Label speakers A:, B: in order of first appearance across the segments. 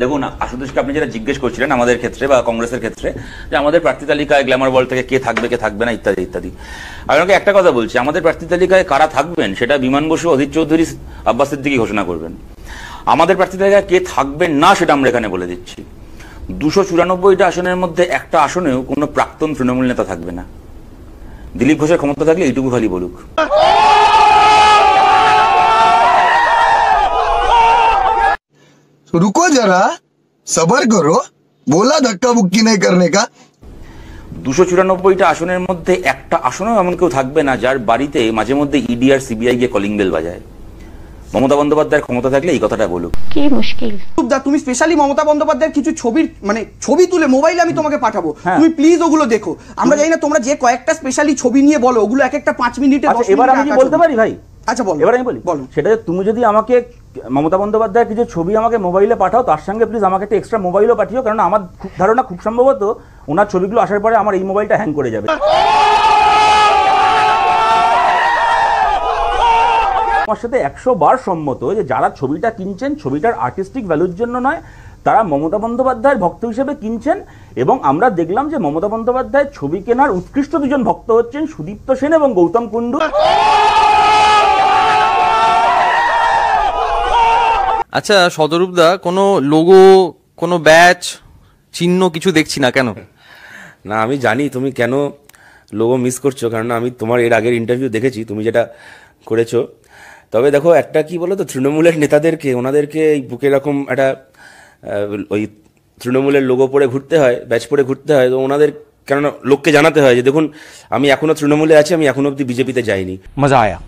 A: দেখুন, আশুতোষকে আপনি যেটা জিজ্ঞেস করছিলেন আমাদের ক্ষেত্রে বা কংগ্রেসের ক্ষেত্রে, যে আমাদের প্রার্থী তালিকায় গ্ল্যামার বল থেকে কে থাকবে কে থাকবে না, ইত্যাদি ইত্যাদি। আমি আপনাকে একটা কথা বলছি, আমাদের প্রার্থী তালিকায় কারা থাকবেন সেটা বিমান বসু, অধীর চৌধুরী, আব্বাস সিদ্দিকি ঘোষণা করবেন। আমাদের প্রার্থী তালিকায় কে থাকবেন না সেটা আমরা এখানে বলে দিচ্ছি। দুশো চুরানব্বইটা আসনের মধ্যে একটা আসনেও কোনো প্রাক্তন তৃণমূল নেতা থাকবে না। দিলীপ ঘোষের ক্ষমতা থাকলে এইটুকু খালি বলুক।
B: रुको जरा सबर करो बोला धक्का बुक्की नहीं करने का
A: দুশো চুরানব্বইটা আসনের মধ্যে একটা আসনেও এমন কেউ থাকবে না যার বাড়িতে মাঝে মধ্যে ইডি আর সিবিআই গিয়ে কলিং বেল বাজায় মমতা বন্দ্যোপাধ্যায়ের ক্ষমতা থাকলে এই কথাটা বলুক
C: কি মুশকিল
D: দা তুমি স্পেশালি মমতা বন্দ্যোপাধ্যায়ের কিছু ছবির মানে ছবি তুলে মোবাইলে আমি তোমাকে পাঠাবো
E: হ্যাঁ।
D: তুমি প্লিজ ওগুলো দেখো আমরা জানি না তোমরা যে কয়েকটা স্পেশালি ছবি নিয়ে বলো ওগুলো এক একটা পাঁচ মিনিটে
E: আচ্ছা
D: দশ
E: এবার আমি
D: মিনিটে
E: কি
D: আঁকা
E: বলতে
D: ছবি।
E: পারি ভাই
D: আচ্ছা বলো
E: এবার আমি বলি
D: বলো
E: সেটা যে তুমি যদি আমাকে মমতা বন্দ্যোপাধ্যায়ের কিছু ছবি আমাকে মোবাইলে পাঠাও, তার সঙ্গে প্লিজ আমাকে একটা এক্সট্রা মোবাইলও পাঠিও কারণ আমার ধারণা খুব সম্ভবত ওনার ছবিগুলো আসার পরে আমার এই মোবাইলটা হ্যাং করে যাবে। আমার সাথে একশো বার সম্মত যে যারা ছবিটা কিনছেন, ছবিটার আর্টিস্টিক ভ্যালুর জন্য নয়, তারা মমতা বন্দ্যোপাধ্যায়ের ভক্ত হিসেবে কিনছেন এবং আমরা দেখলাম যে মমতা বন্দ্যোপাধ্যায়ের ছবি কেনার উৎকৃষ্ট দুজন ভক্ত হচ্ছেন সুদীপ্ত সেন এবং গৌতম কুণ্ডু।
F: আচ্ছা সদরূপদা কোনো লোগো কোনো ব্যাচ চিহ্ন কিছু দেখছি না কেন?
G: না আমি জানি তুমি কেন লোগো মিস করছ কারণ আমি তোমার এর আগের ইন্টারভিউ দেখেছি তুমি যেটা করেছ। তবে দেখো একটা কি বলো তো তৃণমূলের নেতাদেরকে ওনাদেরকে এই বুকে এরকম একটা ওই তৃণমূলের লোগো পরে ঘুরতে হয় ব্যাচ পরে ঘুরতে হয় তো ওনাদের কেননা লোককে জানাতে হয় যে দেখুন আমি এখনও তৃণমূলে আছি আমি এখনও অব্দি বিজেপিতে যাইনি।
F: মজা আয়া।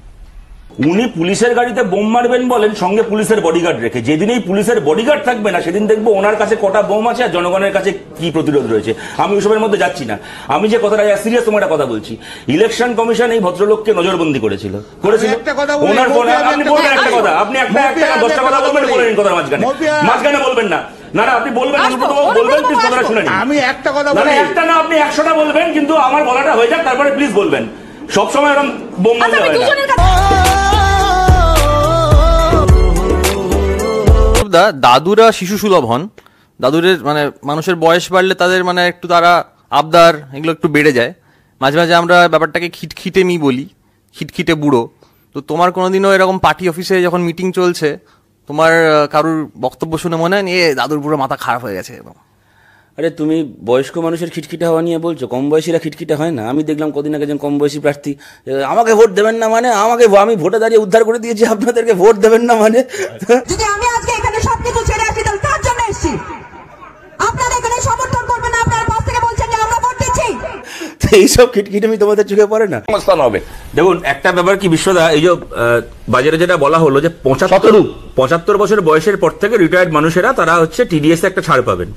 A: উনি পুলিশের গাড়িতে বোম মারবেন বলেন সঙ্গে পুলিশের বডিগার্ড রেখে। যেদিন এই পুলিশের বডিগার্ড থাকবে না সেদিন দেখব ওনার কাছে কটা বোম আছে আর জনগণের কাছে কি প্রতিরোধ রয়েছে। আমি ওসবের মধ্যে যাচ্ছি না। আমি যে কথাটা সিরিয়াস তোমার একটা কথা বলছি। ইলেকশন কমিশন এই ভদ্রলোককে নজরবন্দি করেছিল। করেছিল?
H: একটা কথা
A: ওনার আপনি
H: একটা
A: বলবেন একটা কথা আপনি একটা একটা দশটা কথা বলবেন
H: বলি।
A: বলেন কথার মাঝখানে। মাঝখানে বলবেন না। না না আপনি বলবেন বলবেন প্লিজ কথাটা শুনে নিন
H: আমি একটা কথা বলি।
A: একটা না আপনি একশোটা বলবেন কিন্তু আমার বলাটা হয়ে যাক তারপরে প্লিজ বলবেন। সবসময় এরকম বোম
C: আচ্ছা
A: হয় না।
F: দা দাদুরা শিশু সুলভ হন। দাদুদের মানে মানুষের বয়স বাড়লে তাদের মানে একটু তারা আবদার এগুলো একটু বেড়ে যায়। মাঝে মাঝে আমরা ব্যাপারটাকে খিটখিটে মি বলি খিটখিটে বুড়ো। তো তোমার কোনোদিনও এরকম পার্টি অফিসে যখন মিটিং চলছে তোমার কারুর বক্তব্য শুনে মনে হয় এ দাদুর পুরো মাথা খারাপ হয়ে গেছে
G: আরে তুমি বয়স্ক মানুষের খিটখিটে হওয়া নিয়ে বলছো? কম বয়সীরা খিটখিটে হয় না? আমি দেখলাম কদিন আগে একজন কম বয়সী প্রার্থী আমাকে ভোট দেবেন না মানে? আমাকে আমি ভোটে দাঁড়িয়ে উদ্ধার করে দিয়েছি আপনাদেরকে ভোট দেবেন না মানে?
I: যদি আমি
G: এইসব খিটখিটে আমি তোমাদের চোখে পড়ে না?
A: সংস্থান হবে। দেখুন একটা ব্যাপার কি বিশ্বদা এই যে বাজারে যেটা বলা হলো যে পঁচাত্তর পঁচাত্তর বছর বয়সের পর থেকে রিটায়ার্ড মানুষেরা তারা হচ্ছে টিডিএস একটা ছাড় পাবেন।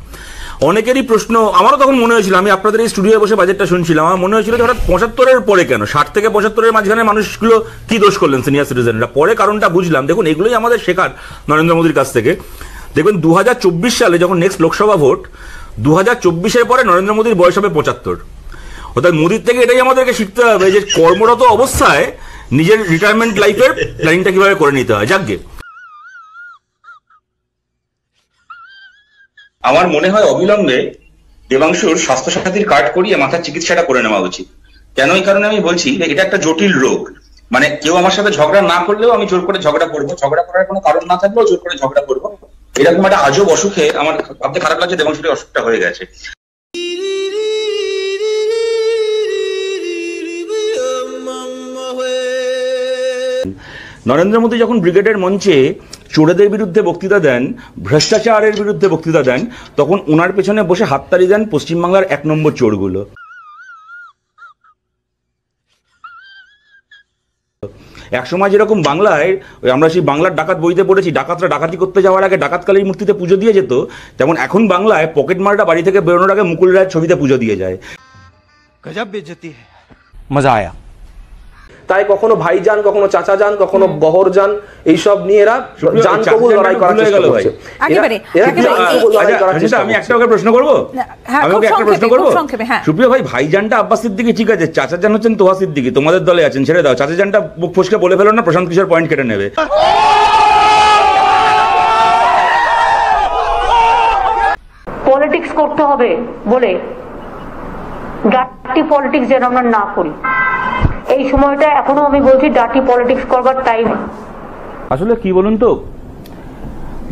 A: অনেকেরই প্রশ্ন আমারও তখন মনে হয়েছিল আমি আপনাদের এই স্টুডিওয়ে বসে বাজেটটা শুনছিলাম আমার মনে হয়েছিল যে হঠাৎ পঁচাত্তরের পরে কেন? ষাট থেকে পঁচাত্তরের মাঝখানে মানুষগুলো কি দোষ করলেন সিনিয়র সিটিজেনরা পরে কারণটা বুঝলাম। দেখুন এগুলোই আমাদের শেখার নরেন্দ্র মোদীর কাছ থেকে। দেখবেন দু সালে যখন নেক্সট লোকসভা ভোট দু হাজার চব্বিশের পরে নরেন্দ্র মোদীর বয়স হবে পঁচাত্তর। অর্থাৎ মোদির থেকে এটাই আমাদেরকে শিখতে হবে যে কর্মরত অবস্থায় নিজের রিটায়ারমেন্ট লাইফের প্ল্যানিংটা কীভাবে করে নিতে হয়। যাকগে আমার মনে হয় অবিলম্বে দেবাংশুর স্বাস্থ্য স্বাস্থ্যসাথীর কার্ড করিয়ে মাথার চিকিৎসাটা করে নেওয়া উচিত। কেন এই কারণে আমি বলছি যে এটা একটা জটিল রোগ। মানে কেউ আমার সাথে ঝগড়া না করলেও আমি জোর করে ঝগড়া করব। ঝগড়া করার কোনো কারণ না থাকলেও জোর করে ঝগড়া করব। এরকম একটা আজব অসুখে আমার ভাবতে খারাপ লাগছে দেবাংশুর অসুখটা হয়ে গেছে। নরেন্দ্র মোদী যখন ব্রিগেডের মঞ্চে চোরেদের বিরুদ্ধে বক্তৃতা দেন ভ্রষ্টাচারের বিরুদ্ধে বক্তৃতা দেন তখন ওনার পেছনে বসে হাততালি দেন পশ্চিমবাংলার এক নম্বর চোরগুলো। এক সময় যেরকম বাংলায় আমরা সেই বাংলার ডাকাত বইতে পড়েছি ডাকাতরা ডাকাতি করতে যাওয়ার আগে ডাকাতকালীর মূর্তিতে পুজো দিয়ে যেত তেমন এখন বাংলায় পকেট মারটা বাড়ি থেকে বেরোনোর আগে মুকুল রায়ের ছবিতে পুজো দিয়ে যায়।
F: মজা আয়া।
D: তাই কখনো ভাইজান কখনো চাচা যান কখনো বহর যান এইসব নিয়ে এরা জান কবুল লড়াই করার চেষ্টা করছে।
A: আচ্ছা, আমি একটা ওকে প্রশ্ন করব?
C: হ্যাঁ,
A: আমি ওকে একটা প্রশ্ন করব?
C: হ্যাঁ।
A: সুপ্রিয় ভাই ভাইজানটা আব্বাস সিদ্দিকি ঠিক আছে চাচা জান হচ্ছেন তোহা সিদ্দিকি তোমাদের দলে আছেন ছেড়ে দাও। চাচা জানটা মুখ ফসকে বলে ফেলো না প্রশান্ত কিশোর পয়েন্ট কেটে নেবে।
C: পলিটিক্স করতে হবে বলে। ডার্টি পলিটিক্স যেন আমরা না করি। এই সময়টা এখনও আমি বলছি ডার্টি পলিটিক্স করবার টাইম
E: আসলে কি বলুন তো?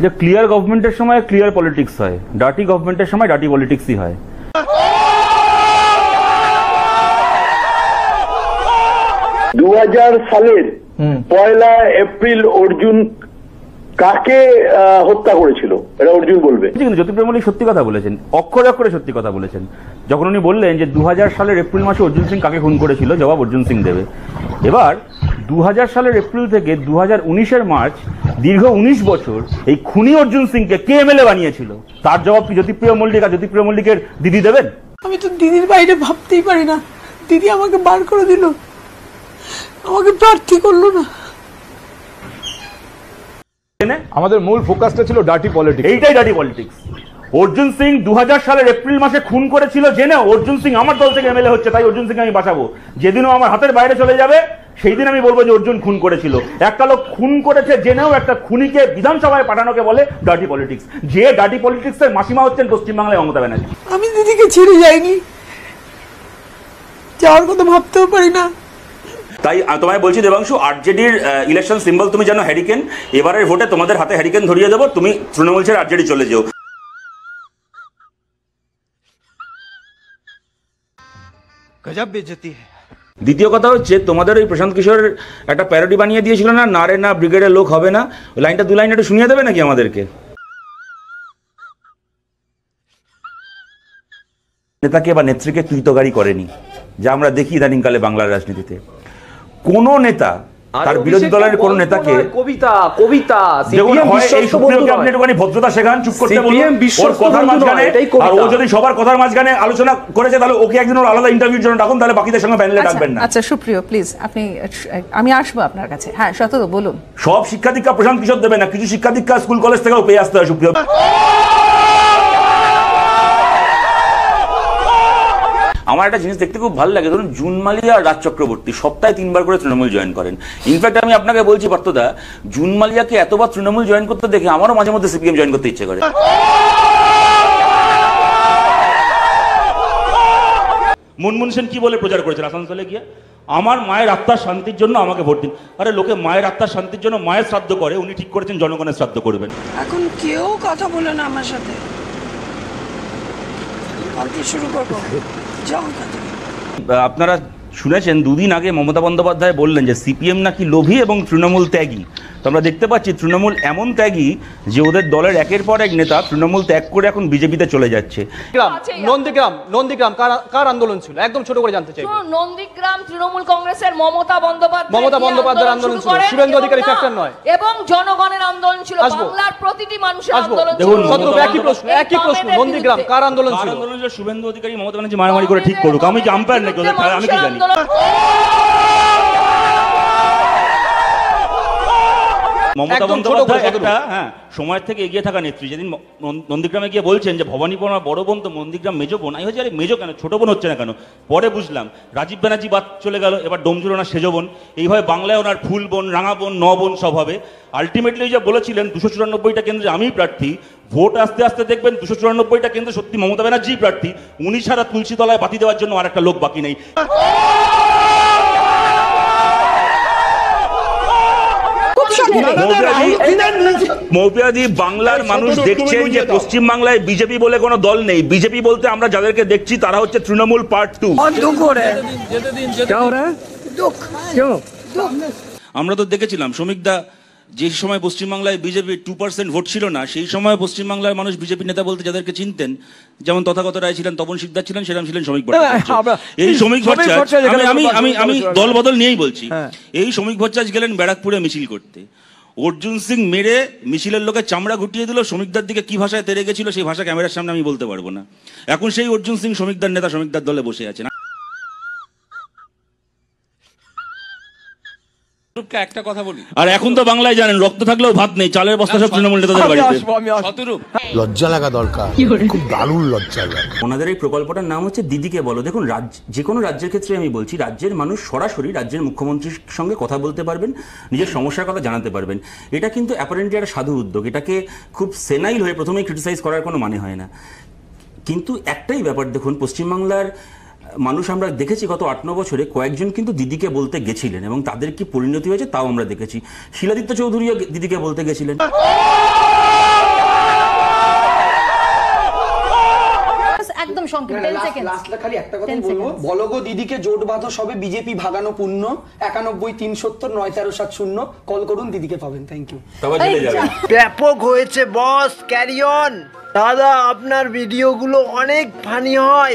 E: যে ক্লিয়ার গভর্নমেন্টের সময় ক্লিয়ার পলিটিক্স হয়। ডার্টি গভর্নমেন্টের সময় ডার্টি পলিটিক্সই হয়।
H: দু হাজার সালের পয়লা এপ্রিল অর্জুন কাকে আহ, হত্যা করেছিল? এটা অর্জুন বলবে।
E: কিন্তু জ্যোতিপ্রিয় মল্লিক সত্যি কথা বলেছেন। অক্ষরে অক্ষরে সত্যি কথা বলেছেন। যখন উনি বললেন যে দু সালের এপ্রিল মাসে অর্জুন সিং কাকে খুন করেছিল জবাব অর্জুন সিং দেবে। এবার দু সালের এপ্রিল থেকে দু হাজার মার্চ দীর্ঘ উনিশ বছর এই খুনি অর্জুন সিংকে কে এমএলএ বানিয়েছিল? তার জবাব কি জ্যোতিপ্রিয় মল্লিক আর জ্যোতিপ্রিয় মল্লিকের দিদি দেবেন?
J: আমি তো দিদির বাইরে ভাবতেই পারি না। দিদি আমাকে বার করে দিল। আমাকে প্রার্থী করল না।
K: আমাদের মূল ফোকাসটা ছিল ডার্টি পলিটিক্স
E: এইটাই ডাটি পলিটিক্স অর্জুন সিং দু সালের এপ্রিল মাসে খুন করেছিল জেনে অর্জুন সিং আমার দল থেকে এমএলএ হচ্ছে তাই অর্জুন সিং আমি বাঁচাবো। যেদিনও আমার হাতের বাইরে চলে যাবে সেই দিন আমি বলব যে অর্জুন খুন করেছিল। একটা লোক খুন করেছে জেনেও একটা খুনিকে বিধানসভায় পাঠানোকে বলে ডার্টি পলিটিক্স যে ডার্টি পলিটিক্স এর মাসিমা হচ্ছেন পশ্চিমবাংলায় মমতা ব্যানার্জি।
J: আমি দিদিকে ছেড়ে যাইনি। যাওয়ার কথা ভাবতেও পারি না।
A: তাই তোমায় বলছি দেবাংশু আরজেডির ইলেকশন সিম্বল তুমি জানো হ্যারিকেন এবারের ভোটে তোমাদের হাতে হ্যারিকেন ধরিয়ে দেবো তুমি তৃণমূল ছেড়ে আরজেডি চলে যেও।
F: গজব বেজতি
A: দ্বিতীয় কথা হচ্ছে তোমাদের ওই প্রশান্ত কিশোরের একটা প্যারোডি বানিয়ে দিয়েছিল না না রে না ব্রিগেডের লোক হবে না? ওই লাইনটা দু লাইন একটু শুনিয়ে দেবে নাকি আমাদেরকে? নেতাকে বা নেত্রীকে তুইতগারি করেনি যা আমরা দেখি ইদানিংকালে বাংলার রাজনীতিতে। কোন নেতা তার বিরোধী দলের কোন নেতাকে
D: কবিতা কবিতা
A: হয় এই আপনি একটুখানি ভদ্রতা শেখান চুপ করতে বলুন ওর কথার মাঝখানে আর ও যদি সবার কথার মাঝখানে আলোচনা করেছে তাহলে ওকে একদিন ওর আলাদা ইন্টারভিউর জন্য ডাকুন তাহলে বাকিদের সঙ্গে প্যানেলে ডাকবেন না।
J: আচ্ছা সুপ্রিয় প্লিজ আপনি আমি আসব আপনার কাছে। হ্যাঁ শতত বলুন।
A: সব শিক্ষা দীক্ষা প্রশান্ত কিশোর দেবে না কিছু শিক্ষা দীক্ষা স্কুল কলেজ থেকেও পেয়ে আসতে হয় সুপ্রিয়। আমার একটা জিনিস দেখতে খুব ভালো লাগে। ধরুন জুন মালিয়া আর রাজ চক্রবর্তী সপ্তাহে তিনবার করে তৃণমূল জয়েন করেন। ইনফ্যাক্ট আমি আপনাকে বলছি পার্থদা জুন মালিয়াকে এতবার তৃণমূল জয়েন করতে দেখে আমারও মাঝে মধ্যে সিপিএম জয়েন করতে ইচ্ছে করে। মুনমুন সেন কি বলে প্রচার করেছেন আসানসোলে গিয়ে? আমার মায়ের আত্মার শান্তির জন্য আমাকে ভোট দিন। আরে লোকে মায়ের আত্মার শান্তির জন্য মায়ের শ্রাদ্ধ করে উনি ঠিক করেছেন জনগণের শ্রাদ্ধ করবেন।
J: এখন কেউ কথা বলে না আমার সাথে। শুরু করব।
A: আপনারা শুনেছেন দুদিন আগে মমতা বন্দ্যোপাধ্যায় বললেন যে সিপিএম নাকি লোভী এবং তৃণমূল ত্যাগী। তো আমরা দেখতে পাচ্ছি তৃণমূল এমন ত্যাগী যে ওদের দলের একের পর এক নেতা তৃণমূল ত্যাগ করে এখন বিজেপিতে চলে যাচ্ছে
F: গ্রাম নন্দীগ্রাম নন্দীগ্রাম কার কার আন্দোলন ছিল একদম ছোট করে জানতে চাই
I: নন্দীগ্রাম তৃণমূল কংগ্রেসের মমতা বন্দ্যোপাধ্যায়
F: মমতা বন্দ্যোপাধ্যায়ের আন্দোলন ছিল,
I: এবং
F: অধিকারী factor নয়।
I: এবং জনগণের আন্দোলন ছিল
F: আসব।
I: বাংলার প্রতিটি মানুষের
F: আসব
I: আন্দোলন ছিল
A: দেখুন,
F: একই প্রশ্ন একই প্রশ্ন নন্দীগ্রাম কার আন্দোলন ছিল
A: আন্দোলন ছিল শুভেন্দু অধিকারী মমতা ব্যানার্জি মারামারি করে ঠিক করুক আমি কি আম্পায়ার নাকি ওদের আমি কি জানি মমতা বন্দ্যোপাধ্যায় একটা হ্যাঁ সময়ের থেকে এগিয়ে থাকা নেত্রী। যেদিন নন্দীগ্রামে গিয়ে বলছেন যে ভবানীপুর আমার বড় বোন তো নন্দীগ্রাম মেজো বোন। আমি হচ্ছে আরে মেজো কেন? ছোট বোন হচ্ছে না কেন? পরে বুঝলাম রাজীব ব্যানার্জি বাদ চলে গেল এবার ডোমজুর ওনার সেজো বোন। এইভাবে বাংলায় ওনার ফুল বোন রাঙা বোন ন বোন সব হবে। আলটিমেটলি যে বলেছিলেন দুশো চুরানব্বইটা কেন্দ্রে আমি প্রার্থী ভোট আস্তে আস্তে দেখবেন দুশো চুরানব্বইটা কেন্দ্রে সত্যি মমতা ব্যানার্জি প্রার্থী। উনি ছাড়া তুলসী তলায় বাতি দেওয়ার জন্য আর একটা লোক বাকি নেই। মৌপিয়াদি বাংলার মানুষ দেখছেন যে পশ্চিম বাংলায় বিজেপি বলে কোনো দল নেই। বিজেপি বলতে আমরা যাদেরকে দেখছি তারা হচ্ছে তৃণমূল পার্ট টু আমরা তো দেখেছিলাম শ্রমিকদা যে সময় পশ্চিমবাংলায় বিজেপি টু পার্সেন্ট ভোট ছিল না সেই সময় পশ্চিমবাংলার মানুষ বিজেপি নেতা বলতে যাদেরকে চিনতেন যেমন তথাগত রায় ছিলেন তপন শিকদার ছিলেন সেরকম ছিলেন শ্রমিক ভট্টাচার্য। এই শ্রমিক ভট্টাচার্য আমি আমি আমি আমি দল বদল নিয়েই বলছি। এই শ্রমিক ভট্টাচার্য গেলেন ব্যারাকপুরে মিছিল করতে। অর্জুন সিং মেরে মিছিলের লোকে চামড়া গুটিয়ে দিল শ্রমিকদার দিকে কি ভাষায় তেরে গেছিল সেই ভাষা ক্যামেরার সামনে আমি বলতে পারব না। এখন সেই অর্জুন সিং শ্রমিকদার নেতা শ্রমিকদার দলে বসে আছেন।
L: একটা কথা বলি।
A: আর এখন তো বাংলায় জানেন রক্ত থাকলেও ভাত নেই চালের বস্তা সব তৃণমূল নেতাদের বাড়িতে।
L: শতরূপ
B: লজ্জা লাগা দরকার। খুব দারুণ লজ্জা লাগা।
A: ওনাদের এই প্রকল্পটার নাম হচ্ছে দিদিকে বলো। দেখুন রাজ্য যে কোনো রাজ্যের ক্ষেত্রে আমি বলছি রাজ্যের মানুষ সরাসরি রাজ্যের মুখ্যমন্ত্রীর সঙ্গে কথা বলতে পারবেন নিজের সমস্যার কথা জানাতে পারবেন। এটা কিন্তু অ্যাপারেন্টলি একটা সাধু উদ্যোগ। এটাকে খুব সেনাইল হয়ে প্রথমেই ক্রিটিসাইজ করার কোনো মানে হয় না। কিন্তু একটাই ব্যাপার দেখুন পশ্চিমবাংলার মানুষ আমরা দেখেছি গত আট ন বছরে কয়েকজন কিন্তু দিদিকে বলতে গেছিলেন এবং তাদের কি পরিণতি হয়েছে তাও আমরা দেখেছি। শিলাদিত্য চৌধুরীও দিদিকে বলতে গেছিলেন।
M: একদম সংক্ষেপ টেন সেকেন্ড
N: লাস্টটা খালি একটা কথাই বলব। বলো দিদিকে জোট বাঁধো সবে বিজেপি ভাগানো পূর্ণ একানব্বই তিন সত্তর নয় তেরো সাত শূন্য কল করুন দিদিকে পাবেন থ্যাংক ইউ
A: তবে জেলে যাবেন
D: ব্যাপক হয়েছে বস ক্যারিয়ন দাদা আপনার ভিডিওগুলো অনেক ফানি হয়।